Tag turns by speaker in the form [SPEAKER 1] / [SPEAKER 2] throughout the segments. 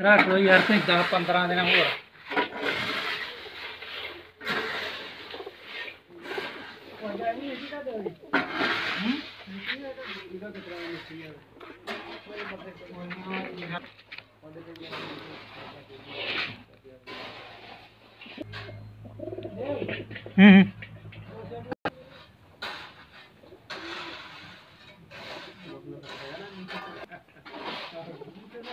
[SPEAKER 1] रख लो यार कोई दस पंद्रह दिन हो हम्म।, हम्म।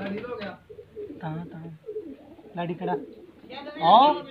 [SPEAKER 2] कहाँ
[SPEAKER 1] कहाँ लाड़ी कड़ा
[SPEAKER 3] और?